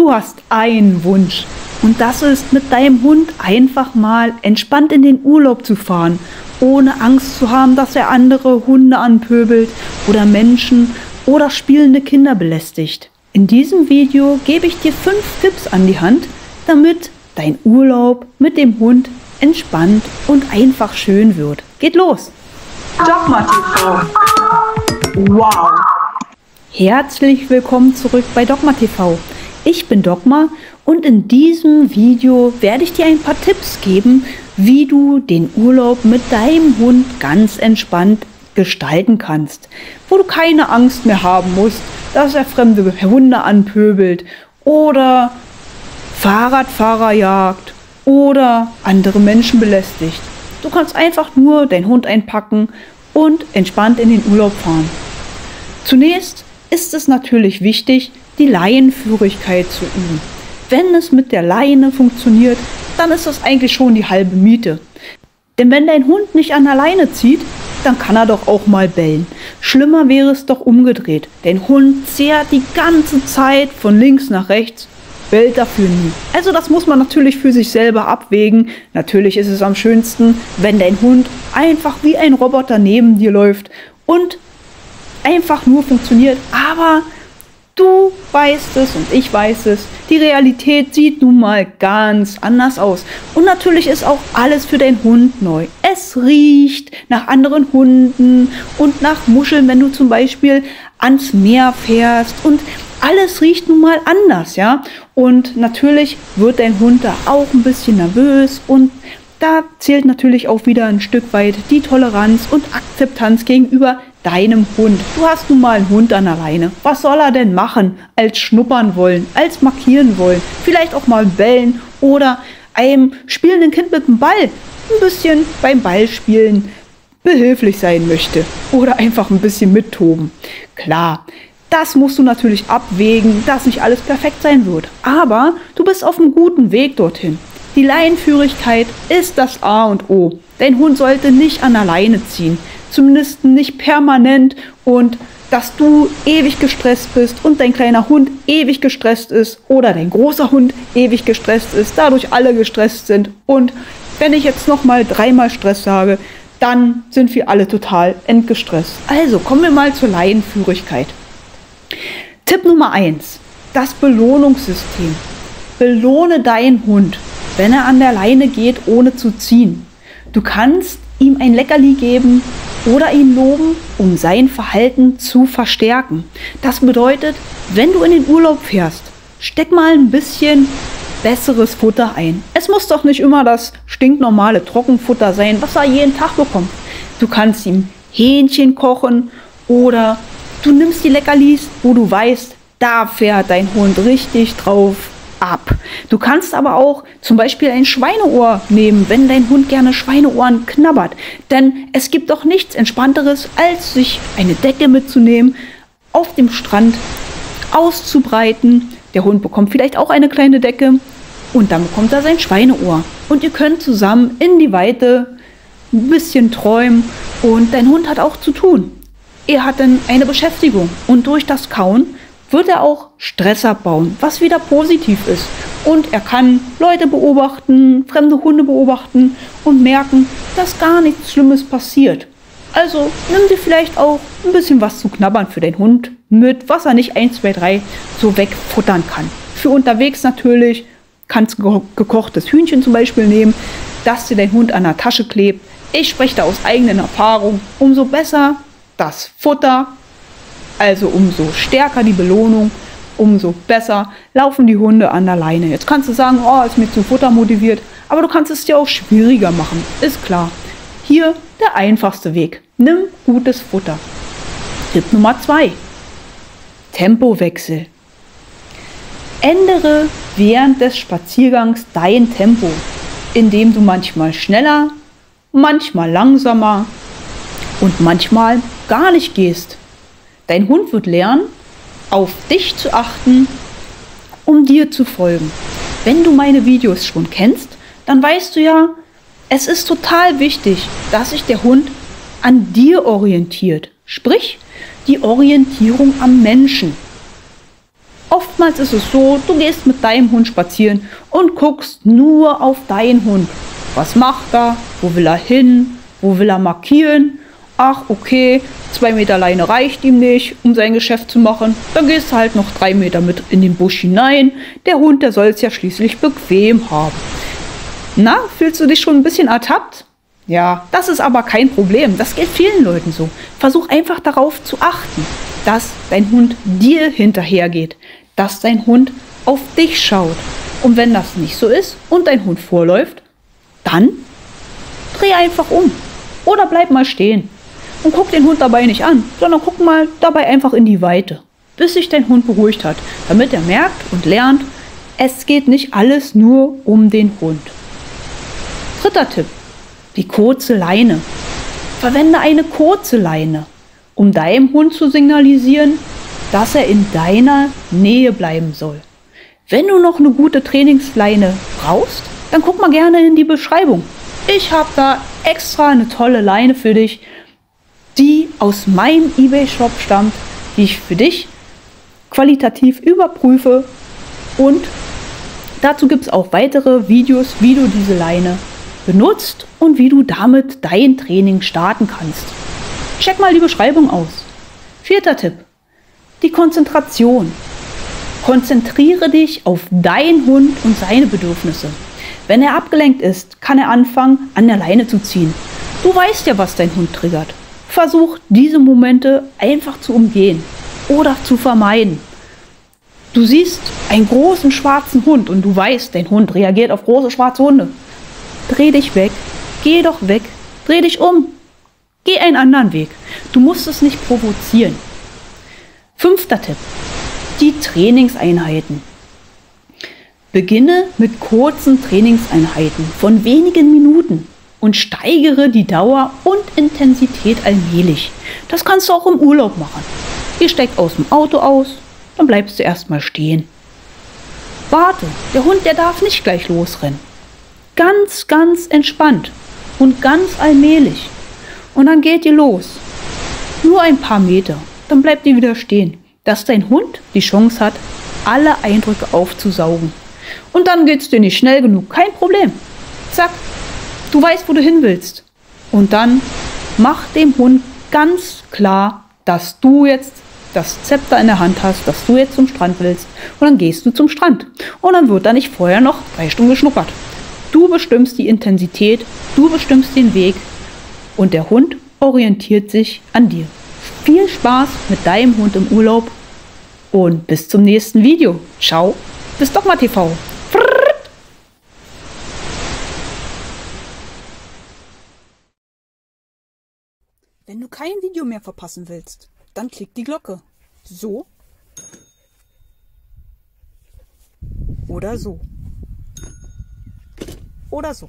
Du hast einen Wunsch und das ist mit deinem Hund einfach mal entspannt in den Urlaub zu fahren, ohne Angst zu haben, dass er andere Hunde anpöbelt oder Menschen oder spielende Kinder belästigt. In diesem Video gebe ich dir fünf Tipps an die Hand, damit dein Urlaub mit dem Hund entspannt und einfach schön wird. Geht los! Dogma TV. Wow! Herzlich willkommen zurück bei Dogma TV. Ich bin Dogma und in diesem Video werde ich dir ein paar Tipps geben, wie du den Urlaub mit deinem Hund ganz entspannt gestalten kannst, wo du keine Angst mehr haben musst, dass er fremde Hunde anpöbelt oder Fahrradfahrer jagt oder andere Menschen belästigt. Du kannst einfach nur deinen Hund einpacken und entspannt in den Urlaub fahren. Zunächst ist es natürlich wichtig, die Laienführigkeit zu üben. Wenn es mit der Leine funktioniert, dann ist das eigentlich schon die halbe Miete. Denn wenn dein Hund nicht an der Leine zieht, dann kann er doch auch mal bellen. Schlimmer wäre es doch umgedreht. Dein Hund zehrt die ganze Zeit von links nach rechts, bellt dafür nie. Also das muss man natürlich für sich selber abwägen. Natürlich ist es am schönsten, wenn dein Hund einfach wie ein Roboter neben dir läuft und einfach nur funktioniert. Aber Du weißt es und ich weiß es. Die Realität sieht nun mal ganz anders aus. Und natürlich ist auch alles für deinen Hund neu. Es riecht nach anderen Hunden und nach Muscheln, wenn du zum Beispiel ans Meer fährst. Und alles riecht nun mal anders, ja. Und natürlich wird dein Hund da auch ein bisschen nervös und da zählt natürlich auch wieder ein Stück weit die Toleranz und Akzeptanz gegenüber deinem Hund. Du hast nun mal einen Hund an der Leine. Was soll er denn machen? Als schnuppern wollen, als markieren wollen, vielleicht auch mal bellen oder einem spielenden Kind mit dem Ball ein bisschen beim Ballspielen behilflich sein möchte oder einfach ein bisschen mittoben. Klar, das musst du natürlich abwägen, dass nicht alles perfekt sein wird. Aber du bist auf einem guten Weg dorthin. Die Leinenführigkeit ist das A und O. Dein Hund sollte nicht an der Leine ziehen zumindest nicht permanent und dass du ewig gestresst bist und dein kleiner Hund ewig gestresst ist oder dein großer Hund ewig gestresst ist, dadurch alle gestresst sind. Und wenn ich jetzt noch mal dreimal Stress sage, dann sind wir alle total entgestresst. Also kommen wir mal zur Laienführigkeit. Tipp Nummer eins: Das Belohnungssystem. Belohne deinen Hund, wenn er an der Leine geht, ohne zu ziehen. Du kannst ihm ein Leckerli geben oder ihn loben, um sein Verhalten zu verstärken. Das bedeutet, wenn du in den Urlaub fährst, steck mal ein bisschen besseres Futter ein. Es muss doch nicht immer das stinknormale Trockenfutter sein, was er jeden Tag bekommt. Du kannst ihm Hähnchen kochen oder du nimmst die Leckerlis, wo du weißt, da fährt dein Hund richtig drauf ab. Du kannst aber auch zum Beispiel ein Schweineohr nehmen, wenn dein Hund gerne Schweineohren knabbert. Denn es gibt doch nichts Entspannteres, als sich eine Decke mitzunehmen, auf dem Strand auszubreiten. Der Hund bekommt vielleicht auch eine kleine Decke und dann bekommt er sein Schweineohr. Und ihr könnt zusammen in die Weite ein bisschen träumen und dein Hund hat auch zu tun. Er hat dann eine Beschäftigung und durch das Kauen wird er auch Stress abbauen, was wieder positiv ist. Und er kann Leute beobachten, fremde Hunde beobachten und merken, dass gar nichts Schlimmes passiert. Also nimm dir vielleicht auch ein bisschen was zu knabbern für den Hund mit, was er nicht 1, 2, 3 so wegfuttern kann. Für unterwegs natürlich kannst du gekochtes Hühnchen zum Beispiel nehmen, dass dir dein Hund an der Tasche klebt. Ich spreche da aus eigenen Erfahrungen. Umso besser das Futter, also umso stärker die Belohnung, umso besser laufen die Hunde an der Leine. Jetzt kannst du sagen, oh, ist mir zu Futter motiviert, aber du kannst es dir auch schwieriger machen, ist klar. Hier der einfachste Weg. Nimm gutes Futter. Tipp Nummer 2. Tempowechsel. Ändere während des Spaziergangs dein Tempo, indem du manchmal schneller, manchmal langsamer und manchmal gar nicht gehst. Dein Hund wird lernen, auf dich zu achten, um dir zu folgen. Wenn du meine Videos schon kennst, dann weißt du ja, es ist total wichtig, dass sich der Hund an dir orientiert. Sprich, die Orientierung am Menschen. Oftmals ist es so, du gehst mit deinem Hund spazieren und guckst nur auf deinen Hund. Was macht er? Wo will er hin? Wo will er markieren? Ach, okay, zwei Meter Leine reicht ihm nicht, um sein Geschäft zu machen. Dann gehst du halt noch drei Meter mit in den Busch hinein. Der Hund, der soll es ja schließlich bequem haben. Na, fühlst du dich schon ein bisschen ertappt? Ja, das ist aber kein Problem. Das geht vielen Leuten so. Versuch einfach darauf zu achten, dass dein Hund dir hinterhergeht, dass dein Hund auf dich schaut. Und wenn das nicht so ist und dein Hund vorläuft, dann dreh einfach um oder bleib mal stehen und guck den Hund dabei nicht an, sondern guck mal dabei einfach in die Weite, bis sich dein Hund beruhigt hat, damit er merkt und lernt, es geht nicht alles nur um den Hund. Dritter Tipp, die kurze Leine. Verwende eine kurze Leine, um deinem Hund zu signalisieren, dass er in deiner Nähe bleiben soll. Wenn du noch eine gute Trainingsleine brauchst, dann guck mal gerne in die Beschreibung. Ich habe da extra eine tolle Leine für dich, die aus meinem eBay-Shop stammt, die ich für dich qualitativ überprüfe und dazu gibt es auch weitere Videos, wie du diese Leine benutzt und wie du damit dein Training starten kannst. Check mal die Beschreibung aus. Vierter Tipp. Die Konzentration. Konzentriere dich auf deinen Hund und seine Bedürfnisse. Wenn er abgelenkt ist, kann er anfangen, an der Leine zu ziehen. Du weißt ja, was dein Hund triggert. Versuch diese Momente einfach zu umgehen oder zu vermeiden. Du siehst einen großen schwarzen Hund und du weißt, dein Hund reagiert auf große schwarze Hunde. Dreh dich weg, geh doch weg, dreh dich um, geh einen anderen Weg. Du musst es nicht provozieren. Fünfter Tipp. Die Trainingseinheiten. Beginne mit kurzen Trainingseinheiten von wenigen Minuten und steigere die Dauer und Intensität allmählich. Das kannst du auch im Urlaub machen. Ihr steigt aus dem Auto aus, dann bleibst du erstmal stehen. Warte, der Hund, der darf nicht gleich losrennen. Ganz, ganz entspannt und ganz allmählich. Und dann geht ihr los. Nur ein paar Meter, dann bleibt ihr wieder stehen, dass dein Hund die Chance hat, alle Eindrücke aufzusaugen. Und dann geht's dir nicht schnell genug, kein Problem. Zack, Du weißt, wo du hin willst. Und dann mach dem Hund ganz klar, dass du jetzt das Zepter in der Hand hast, dass du jetzt zum Strand willst. Und dann gehst du zum Strand. Und dann wird da nicht vorher noch drei Stunden geschnuppert. Du bestimmst die Intensität, du bestimmst den Weg und der Hund orientiert sich an dir. Viel Spaß mit deinem Hund im Urlaub und bis zum nächsten Video. Ciao, bis Dogma TV. Wenn du kein Video mehr verpassen willst, dann klick die Glocke. So. Oder so. Oder so.